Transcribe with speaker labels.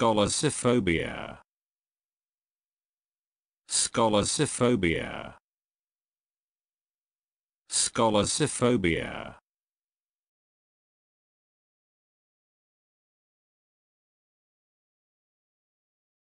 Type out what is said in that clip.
Speaker 1: Scholasiphobia. Scholasiphobia. Scholasiphobia.